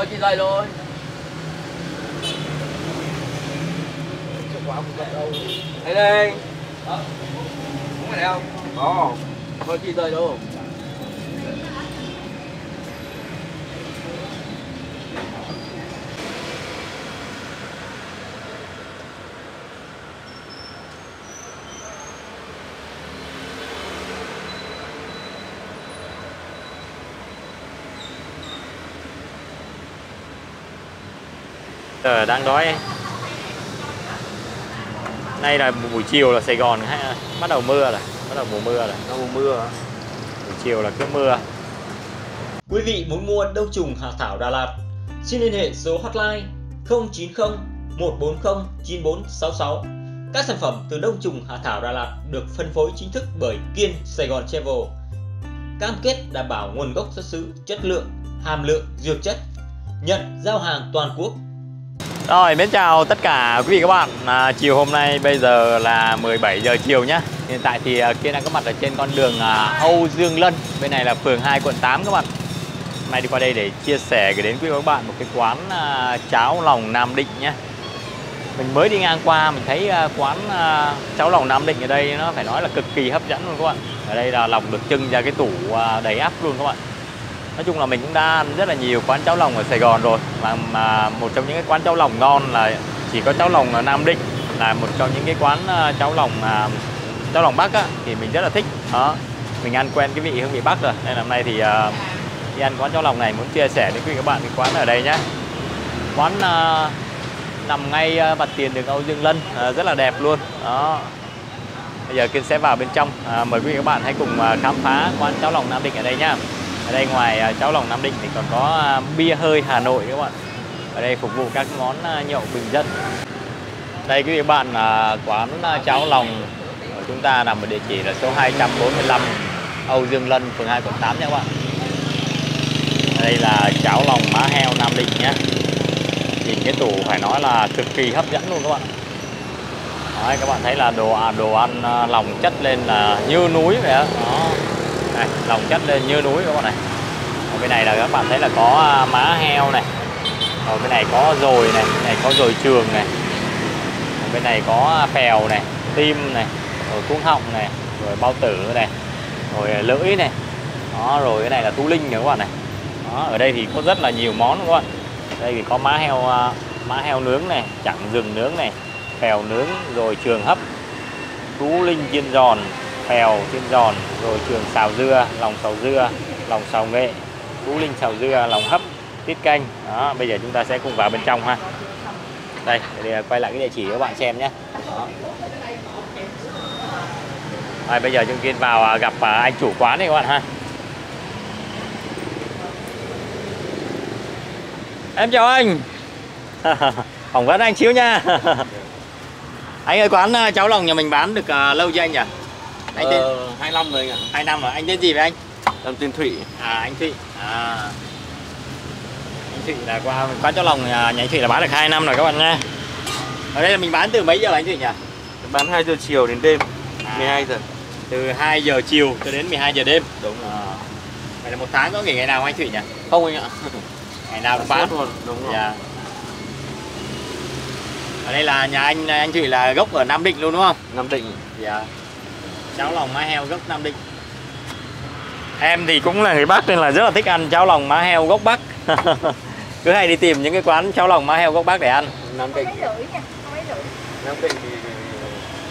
có chị dậy rồi. Đây. Ờ, đây Không phải đây không? có. Thôi chị dậy đâu. Giờ đang đói. Nay là buổi chiều là Sài Gòn hay bắt đầu mưa rồi Bắt đầu mùa mưa rồi. Nó mùa mưa? Buổi chiều là cứ mưa. Quý vị muốn mua đông trùng hạ thảo Đà Lạt Xin liên hệ số hotline 090 140 9466 Các sản phẩm từ đông trùng hạ thảo Đà Lạt được phân phối chính thức bởi Kiên Sài Gòn Travel. Cam kết đảm bảo nguồn gốc xuất xứ, chất lượng, hàm lượng, dược chất Nhận giao hàng toàn quốc rồi, mến chào tất cả quý vị các bạn. À, Chiều hôm nay bây giờ là 17 giờ chiều nhá. Hiện tại thì uh, Kiên đang có mặt ở trên con đường à, Âu Dương Lân. Bên này là phường 2 quận 8 các bạn. Hôm nay đi qua đây để chia sẻ gửi đến quý vị các bạn một cái quán à, cháo lòng Nam Định nhá. Mình mới đi ngang qua mình thấy quán cháo lòng Nam Định ở đây nó phải nói là cực kỳ hấp dẫn luôn các bạn. Ở đây là lòng được trưng ra cái tủ uh, đầy ắp luôn các bạn. Nói chung là mình cũng đã ăn rất là nhiều quán cháo lòng ở Sài Gòn rồi. Và mà một trong những cái quán cháo lòng ngon là chỉ có cháo lòng ở Nam Định Là một trong những cái quán ờ, cháo lòng uh, cháo lòng Bắc á, thì mình rất là thích. Đó Mình ăn quen cái vị hương vị Bắc rồi. Nên hôm nay thì uh, đi ăn quán cháo lòng này muốn chia sẻ với quý vị các bạn cái quán ở đây nhé Quán uh, nằm ngay uh, mặt tiền đường Âu Dương Lân uh, Rất là đẹp luôn. Đó. Bây giờ Kiên sẽ vào bên trong. À, Mời quý vị các bạn hãy cùng uh, khám phá quán cháo lòng Nam Định ở đây nhá ở đây ngoài à, cháo lòng Nam Định thì còn có à, bia hơi Hà Nội các bạn. Ở đây phục vụ các món à, nhậu bình dân. Đây quý vị bạn quán cháo lòng của chúng ta nằm ở địa chỉ là số 245 Âu Dương Lân phường 2 quận 8 nha các bạn. Đây là cháo lòng má heo Nam Định nhé. Nhìn cái tủ phải nói là cực kỳ hấp dẫn luôn các bạn. Đấy, các bạn thấy là đồ đồ ăn lòng chất lên là như núi vậy đó. đó này lòng chất lên như núi các bạn này. Ở bên này là các bạn thấy là có à, má heo này. Ở bên này có dồi này, bên này có dồi trường này. Ở bên này có à, phèo này, tim này, rồi cuống họng này, rồi bao tử này, rồi lưỡi này. Đó, rồi cái này là tú linh nữa các bạn này. Đó, ở đây thì có rất là nhiều món các bạn. Đây thì có má heo à, má heo nướng này, chẳng rừng nướng này, phèo nướng, rồi trường hấp tú linh chiên giòn phèo chiên giòn rồi trường xào dưa lòng xào dưa lòng xào nghệ tú linh xào dưa lòng hấp tiết canh. Đó bây giờ chúng ta sẽ cùng vào bên trong ha. Đây để quay lại cái địa chỉ cho các bạn xem nhé. Đó. Rồi, bây giờ chúng kiên vào à, gặp à, anh chủ quán này các bạn ha. Em chào anh. Phỏng vấn anh xíu nha. Anh ơi quán à, cháo lòng nhà mình bán được lâu chưa anh nhỉ? Anh tên ờ, 25 rồi anh ạ. hai năm rồi. Anh tên gì vậy anh? Em tên Thụy. À anh Thụy. À. Anh Thụy là qua quán cháo lòng nhà, nhà anh Thụy là bán được 2 năm rồi các bạn nha. Ở đây là mình bán từ mấy giờ anh Thụy nhỉ? Bán 2 giờ chiều đến đêm À. 12 giờ. Từ 2 giờ chiều cho đến 12 giờ đêm. Đúng rồi. À. vậy là một tháng có nghỉ ngày nào anh Thụy nhỉ? Không anh ạ. Ngày nào cũng bán. Luôn đúng rồi. Dạ. Ở đây là nhà anh anh Thụy là gốc ở Nam Định luôn đúng không? Nam Định. Dạ cháo lòng má heo gốc Nam Định. Em thì cũng là người Bắc nên là rất là thích ăn cháo lòng má heo gốc Bắc. Cứ hay đi tìm những cái quán cháo lòng má heo gốc Bắc để ăn. Nam Định. Nam Định thì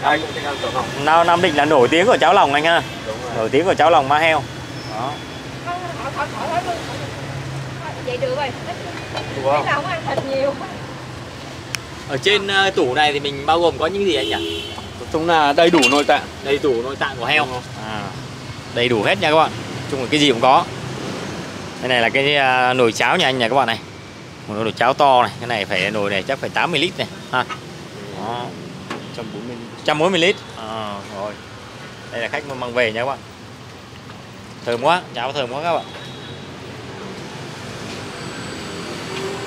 ai cũng thích ăn cháo lòng. Nào Nam Định là nổi tiếng của cháo lòng anh ha. Đúng rồi. Nổi tiếng của cháo lòng má heo. Đó. Vậy được rồi. không? Nào không ăn thịt nhiều. ở trên ờ, tủ này thì mình bao gồm có những gì anh nhỉ nói chung là đầy đủ nội tạng. Đầy đủ nội tạng của heo. À, đầy đủ hết nha các bạn. Chung là cái gì cũng có. Cái này là cái à, nồi cháo nhà anh nha các bạn này. Một nồi cháo to này. Cái này phải nồi này chắc phải 80 lít này. Ha. Đó. 140 140 lít. À, rồi. Đây là khách mang về nha các bạn. Thơm quá. Cháo thơm quá các bạn.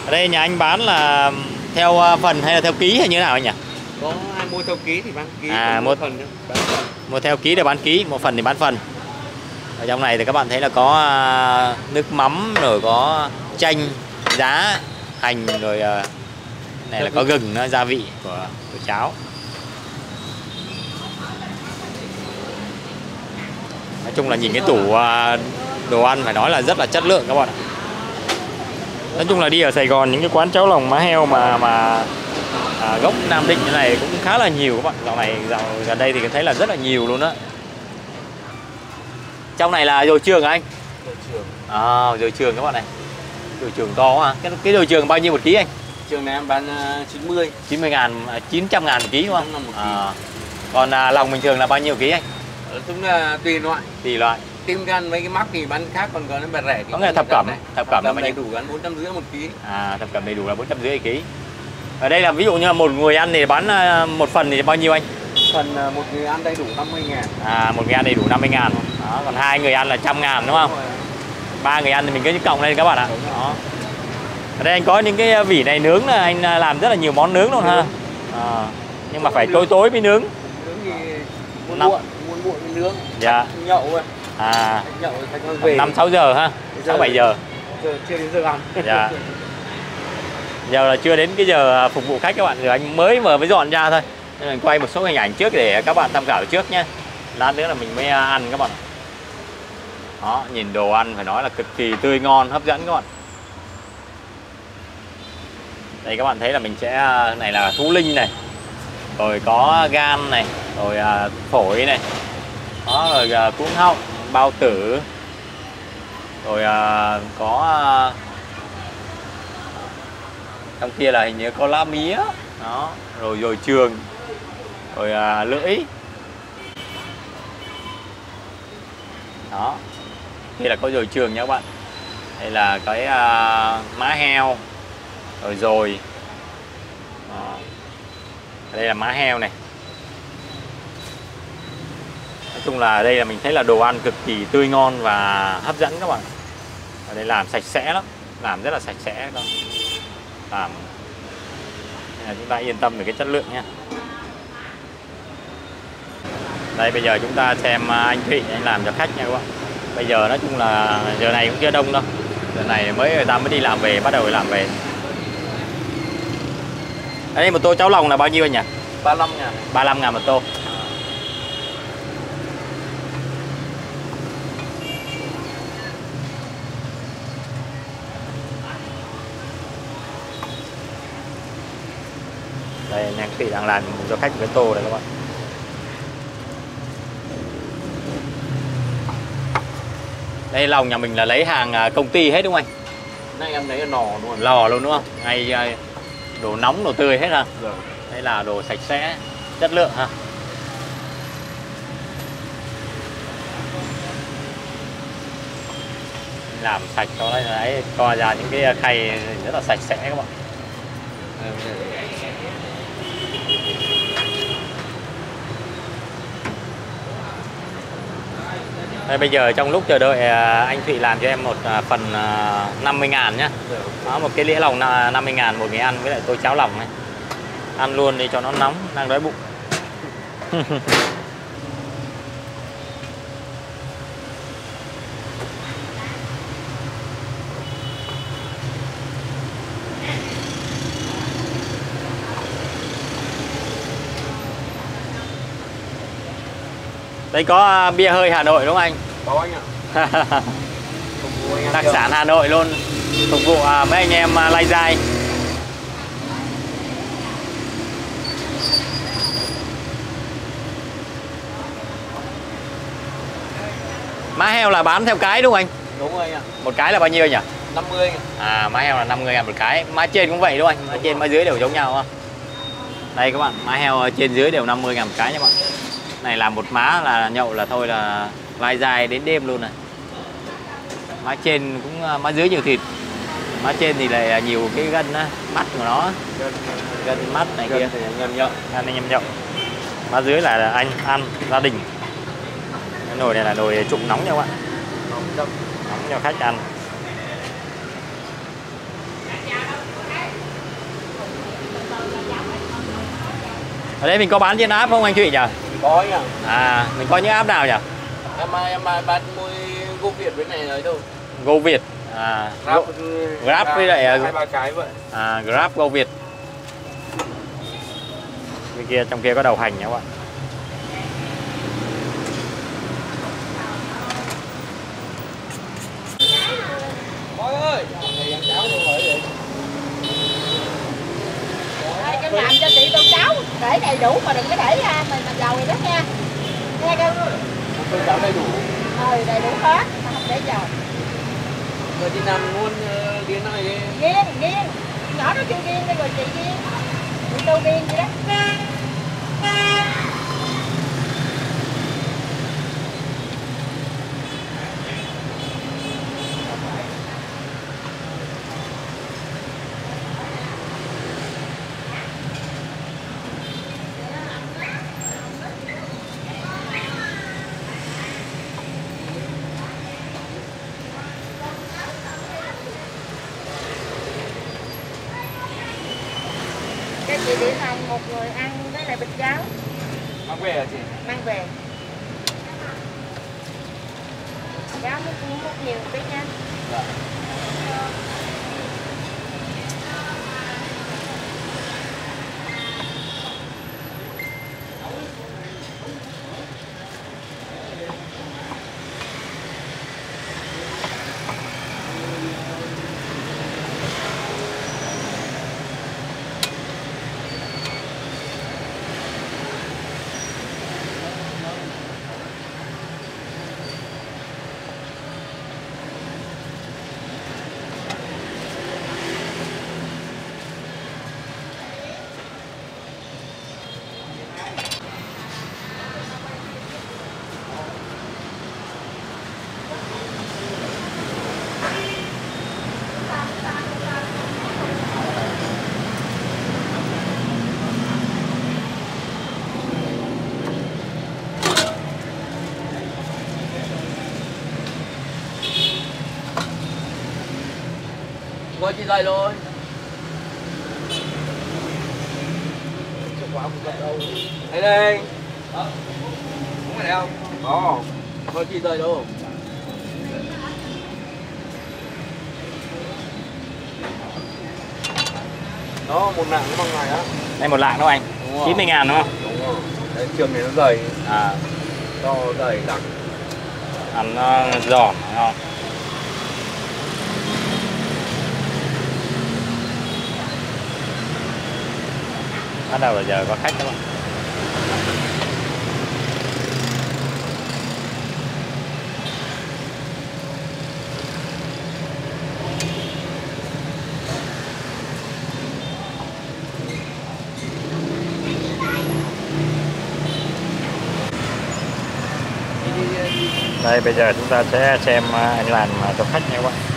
Ở đây nhà anh bán là theo à, phần hay là theo ký hay như thế nào anh nhỉ có ai mua theo ký thì bán ký À, còn mua- phần bán phần mua theo ký để bán ký một phần thì bán phần. Ở trong này thì các bạn thấy là có à, nước mắm rồi có chanh giá hành rồi ờ, này là có gừng nó gia vị của, của cháo. Nói chung là nhìn cái tủ ờ, đồ ăn phải nói là rất là chất lượng các bạn ạ. Nói chung là đi ở Sài Gòn những cái quán cháo lòng má heo mà mà à, gốc Nam Định như này cũng khá là nhiều các bạn. Dạo này dạo gần đây thì thấy là rất là nhiều luôn đó trong này là dồi trường anh? Đội trưởng à dồi trường các bạn này. Dồi trường to quá. À. cái cái dồi trường bao nhiêu một ký anh? Trường này em bán à, 90 90 ngàn à, 900 ngàn một ký đúng 900 không à. còn à, lòng bình thường là bao nhiêu ký anh? Nói chung là tùy loại. Tùy loại. Tim gan mấy cái mắc thì bán khác còn có nó bẻ rẻ. Có nghĩa là thập cẩm, này thập cẩm là bao nhiêu? đủ bán 450 một ký. À thập cẩm đầy đủ là 450 ký ở đây là ví dụ như là một người ăn thì bán à, một phần thì bao nhiêu anh? Phần à, một người ăn đầy đủ 50 ngàn. À một người ăn đầy đủ 50 ngàn. Đó, còn hai người ăn là trăm ngàn đúng không? Đúng ba người ăn thì mình cứ cộng lên các bạn ạ. Rồi. đó. Ở đây anh có những cái vỉ này nướng là anh à, làm rất là nhiều món nướng luôn ha. À, nhưng mà phải tối tối mới nướng. Nướng thì Năm. muộn Muôn muộn mới nướng. Dạ. Nhậu rồi à. Nhậu về. Năm sáu giờ ha sáu bảy giờ. giờ chưa đến giờ ăn. Dạ. giờ là chưa đến cái giờ à, phục vụ khách các bạn rồi anh mới mở mới dọn ra thôi. Nên mình quay một số hình ảnh trước để các bạn tham khảo trước nhé. Lát nữa là mình mới à, ăn các bạn. Đó nhìn đồ ăn phải nói là cực kỳ tươi ngon hấp dẫn các bạn. Đây các bạn thấy là mình sẽ à, này là thú linh này rồi có gan này rồi à, phổi này. Đó rồi à, cuốn họng bao tử. Rồi à, có à, trong kia là hình như có lá mía. Đó rồi rồi trường rồi à, lưỡi. Đó kia là có rồi trường nha các bạn. Đây là cái à, má heo rồi rồi đó. đây là má heo này. Nói chung là đây là mình thấy là đồ ăn cực kỳ tươi ngon và hấp dẫn các bạn. Ở đây làm sạch sẽ lắm làm rất là sạch sẽ các bạn làm nên là chúng ta yên tâm về cái chất lượng nha đây bây giờ chúng ta xem à, anh Thụy anh làm cho khách nha các bạn. Bây giờ nói chung là giờ này cũng chưa đông đâu. Giờ này mới người ta mới đi làm về bắt đầu làm về. Đây một tô cháo lòng là bao nhiêu anh nhỉ? 35 ngàn. 35 ngàn một tô đây anh Thụy đang làm cho khách một cái tô đây các bạn. Đây lòng nhà mình là lấy hàng à, công ty hết đúng không anh? Nay em lấy ở nò luôn lò luôn đúng không? Ngay à, đồ nóng đồ tươi hết ha Rồi đây là đồ sạch sẽ chất lượng ha làm sạch cho đấy đấy co ra những cái khay rất là sạch sẽ các bạn đây bây giờ trong lúc chờ đợi à, anh Thụy làm cho em một à, phần à, 50 ngàn nhá. Đó, một cái lĩa lòng 50 ngàn một người ăn với lại tôi cháo lòng này ăn luôn đi cho nó nóng đang đói bụng. đây có à, bia hơi Hà Nội đúng không anh? Có anh ạ. Anh đặc sản Hà Nội luôn. Phục vụ à, mấy anh em à, lai dai. Má heo là bán theo cái đúng không anh? Đúng rồi anh ạ. Một cái là bao nhiêu nhỉ? 50 ngàn à má heo là 50 ngàn một cái. Má trên cũng vậy đúng không anh? Má trên má dưới đều giống nhau không? Đây các bạn má heo trên dưới đều 50 ngàn một cái nha các bạn này là một má là nhậu là thôi là lai dài đến đêm luôn này. Má trên cũng à, má dưới nhiều thịt. Má trên thì lại nhiều cái gân á mắt của nó gân mắt này kia. Gần thì anh em nhậu. Ăn anh em nhậu. Má dưới là anh ăn gia đình. Cái nồi này là nồi trụng nóng nha các bạn. Nóng cho khách ăn. Ở đây mình có bán trên app không anh Thụy nhỉ Có anh ạ à mình có những app nào nhỉ? Em em bán môi gô Việt với này ấy đâu Go Việt à, Grab, Grab với lại, à, hai ba cái vậy. à, Grab Go Việt. Bên kia trong kia có đầu hành nha các bạn? Bói ơi này ăn cháo luôn rồi vậy Đây, con làm cho chị tô cháo để đầy đủ mà đừng có để à, mình mà dầu gì đó nha. Nghe con tôi cháo đầy đủ. Ờ đầy đủ hết mà không để dầu Rồi chị nằm luôn ờ, đi này đi. nghiêng nghiêng. Nhỏ nó kêu nghiêng đây rồi chị chị tô nghiêng vậy đó cái chị điểm này một người ăn cái này bịch cháo mang về hả chị mang về cháo múc múc nhiều một tí nha Rồi chị rồi. quả một lần đâu Đây đây. uống này không Ồ. Rồi chị dậy đâu. Đó, một nặng cái bằng này á. đây một lạng đâu anh Đúng rồi. 90 ngàn đúng không Đúng rồi. Đấy, trường này nó dày, à to dày đặc. ăn nó giòn ngon bắt đầu là giờ có khách các bạn đây, bây giờ chúng ta sẽ xem à, anh làm cho khách nha các bạn.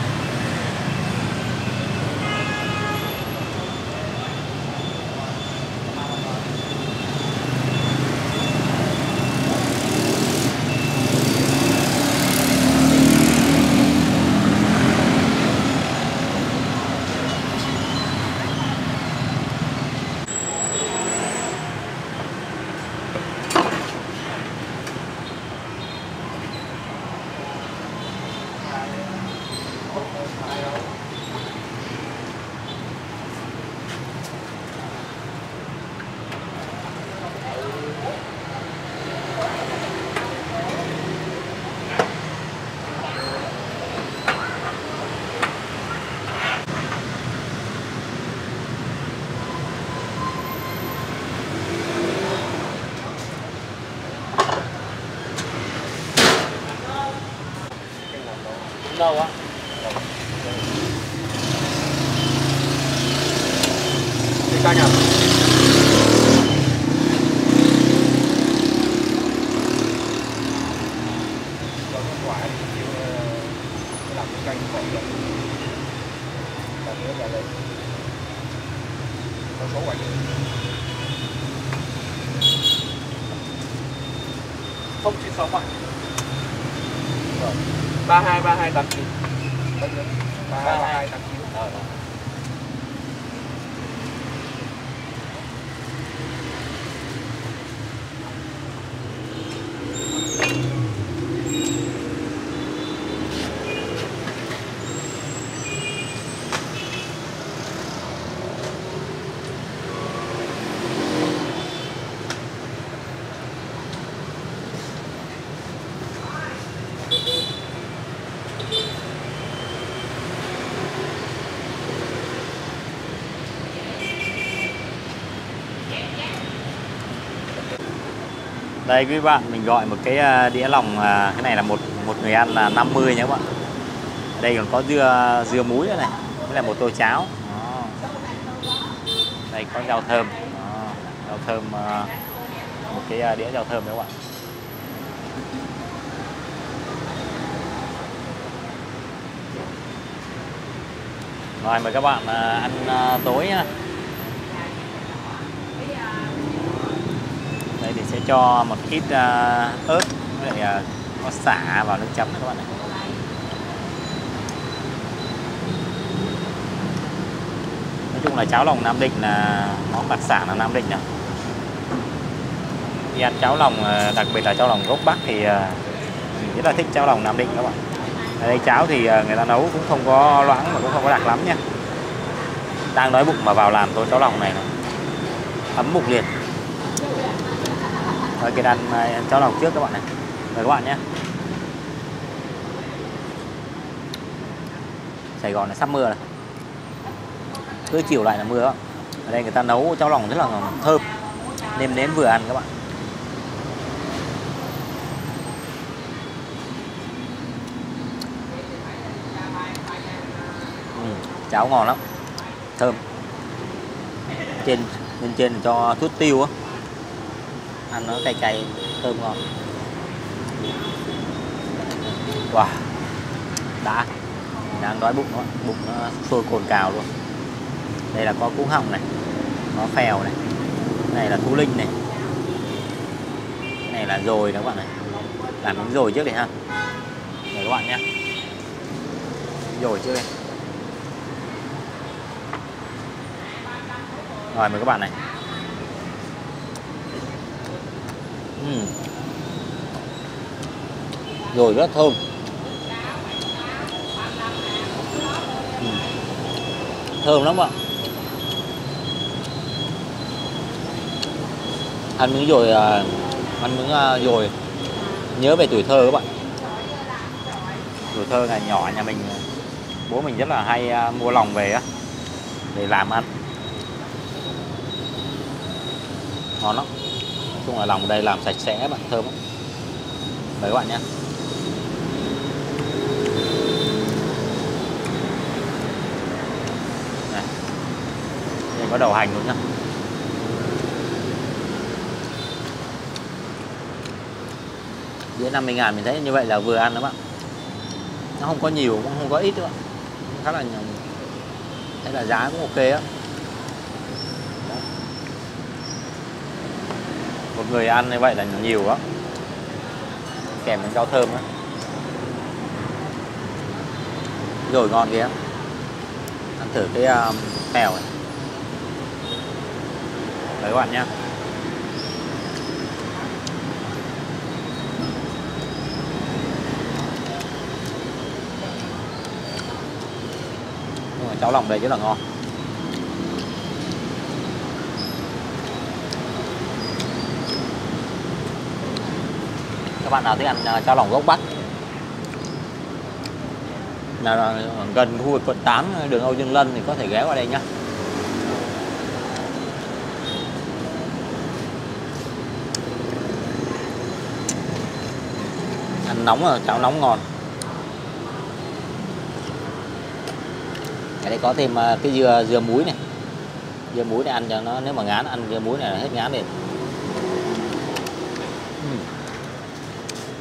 Đây, quý bạn, mình gọi một cái à, đĩa lòng à, cái này là một một người ăn là 50 nhé các bạn. Đây còn có dưa dưa muối nữa này, với là một tô cháo. Đó. đây, có rau thơm. Đó. rau thơm à, một cái đĩa rau thơm đấy các bạn. Rồi, mời các bạn ăn tối nha đây thì sẽ cho một ít uh, à, ớt với lại uh, có xả vào nước chấm này các bạn này nói chung là cháo lòng Nam Định là món đặc sản ở Nam Định này đi ăn cháo lòng à, đặc biệt là cháo lòng gốc Bắc thì rất là thích cháo lòng Nam Định các bạn. Ở đây cháo thì người ta nấu cũng không có loãng mà cũng không có đặc lắm nha. Đang đói bụng mà vào làm tô cháo lòng này, này. ấm bụng liền rồi cái đàn cho lòng trước các bạn này. Mời các bạn nhé. Sài Gòn là sắp mưa rồi. Cứ chiều lại là mưa đó. ở đây người ta nấu cháo lòng rất là thơm. Nêm nếm vừa ăn các bạn. Ừ, cháo ngon lắm. Thơm. Trên bên trên cho chút tiêu á ăn nó cay cay, thơm ngon. Wow, đã. Đang đói bụng nó bụng nó sôi cồn cào luôn. Đây là có cú họng này, có phèo này. Này là thú linh này. Này là dồi đó các bạn này làm miếng dồi trước đi ha. Để các bạn nhé. Dồi trước đây rồi mời các bạn này. Uhm. rồi rất thơm uhm. thơm lắm ạ. Ăn miếng rồi à, ăn miếng à, rồi nhớ về tuổi thơ các bạn. Tuổi thơ ngày nhỏ nhà mình à, bố mình rất là hay mua lòng về á, để làm ăn. Ngon lắm chung là lòng đây làm sạch sẽ bạn thơm lắm mời các bạn nhé. Đây. Có đầu hành luôn nhá. Dưới 50 ngàn mình thấy như vậy là vừa ăn đó bạn. Nó không có nhiều cũng không có ít nữa khá là thấy là giá cũng ok á. Một người ăn như vậy là nhiều á. Kèm với rau thơm á. Rồi ngon kìa ăn thử cái um, mèo này. Đấy các bạn nhé cháo lòng đây rất là ngon. Các bạn nào thích ăn à, cháo lòng gốc Bắc? Là gần khu vực quận 8 đường Âu Dương Lân thì có thể ghé qua đây nhá. Ăn nóng là cháo nóng ngon. Ở đây có thêm à, cái dưa dưa muối này. Dưa muối này ăn cho nó, nếu mà ngán, ăn dưa muối này là hết ngán liền.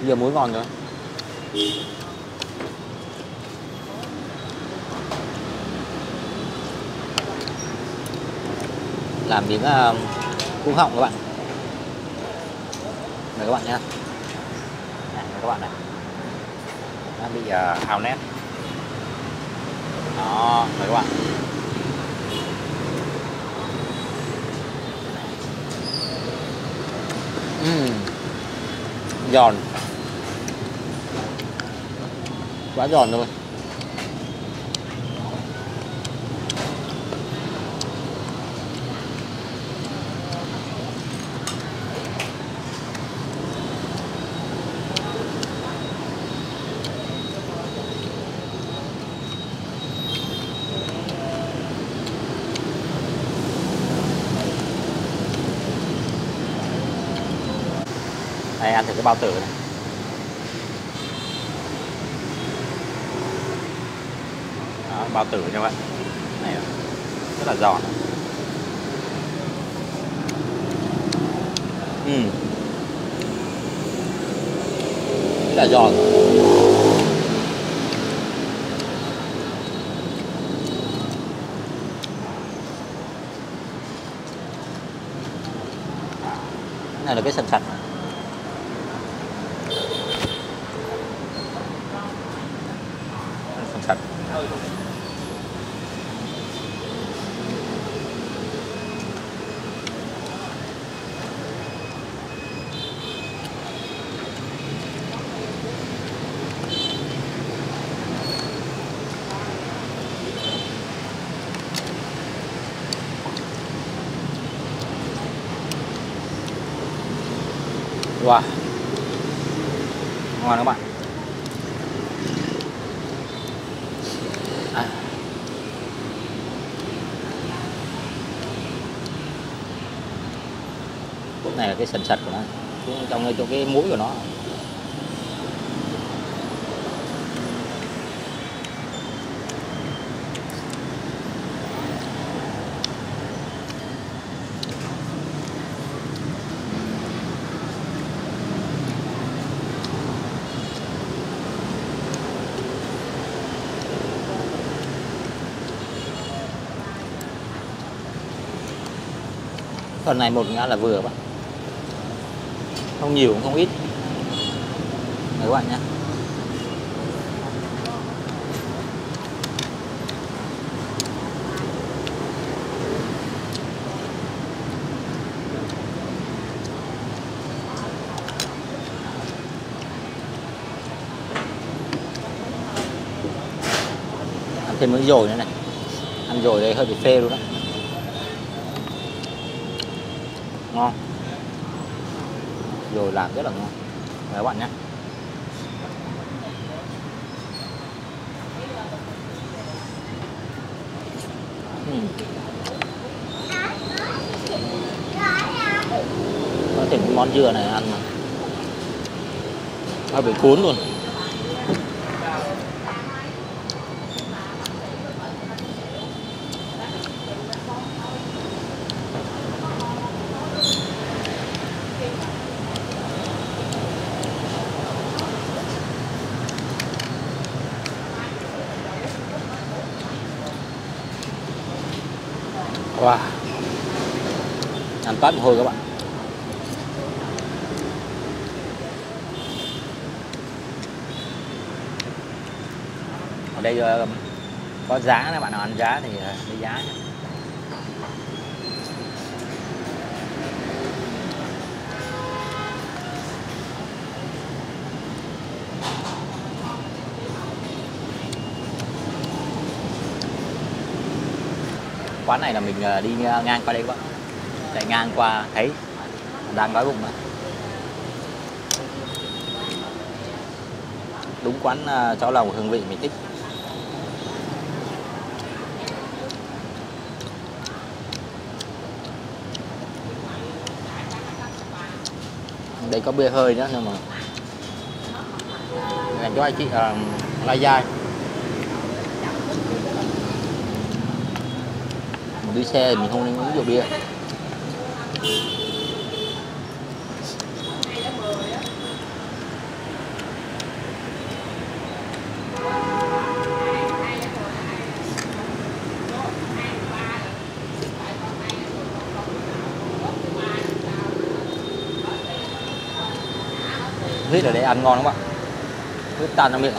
Giờ muối ngon rồi làm miếng ờ, uh, cung họng các bạn. Mời các bạn nha. Này, mời các bạn này. Đang bị uh, hào nét. Đó mời các bạn. Uhm. giòn quá giòn rồi. Đây, ăn thử cái bao tử này. Bao tử nha bạn, này rất là giòn. Ừ. rất là giòn. Này là cái sần sạch. Sần sạch. Wow. Ngon các bạn. À. Này là cái sần sật của nó. Trong chỗ cái mũi của nó. Phần này một ngã là vừa các bạn. Không nhiều, cũng không ít. Đấy các bạn nhé ăn thêm miếng dồi nữa này. Ăn dồi đây hơi bị phê luôn đó làm rất là ngon. Đấy các bạn nhé. Có thể món dừa này ăn mà. Hơi bị cuốn luôn Wow Ăn thôi các bạn Ở đây ờ, có giá nếu bạn nào ăn giá thì ờ, lấy giá nhé. quán này là mình ờ, đi ờ, ngang qua đây các bạn chạy ngang qua thấy đang đói bụng mà. Đúng quán à, cháo lòng hương vị mình thích. Đây có bia hơi nữa nhưng mà dành cho anh chị uh, lai dai. Đi xe thì mình không nên uống rượu bia. Huyết là để ăn ngon lắm bạn cứ tan trong miệng.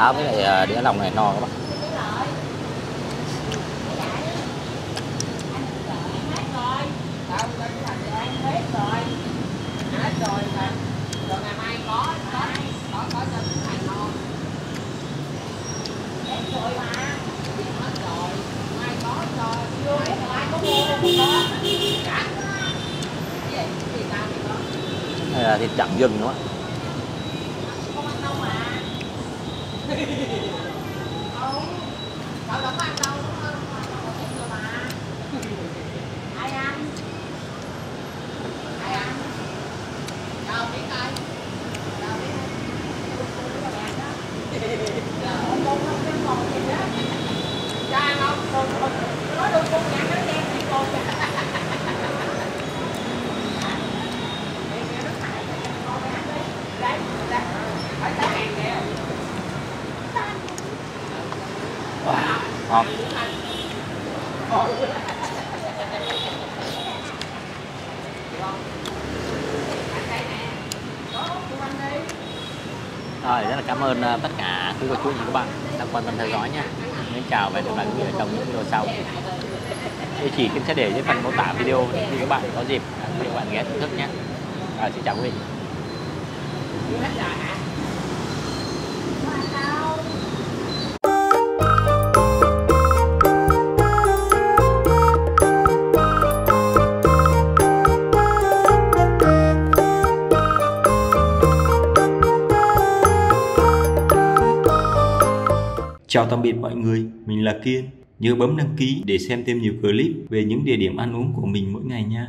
Cháo với lại ờ, đĩa lòng này no các bạn. Đây là thịt chẳng dừng đúng ngon rồi rất là cảm ơn ờ, tất cả quý cô chú và các bạn đã quan tâm theo dõi nha Mến chào và hẹn gặp lại quý vị trong những video sau. Địa chỉ cũng sẽ để dưới phần mô tả video để khi các bạn có dịp à, các bạn ghé thưởng thức nhé. À, xin chào quý vị. Chào tạm biệt mọi người, mình là Kiên. Nhớ bấm đăng ký để xem thêm nhiều clip về những địa điểm ăn uống của mình mỗi ngày nha.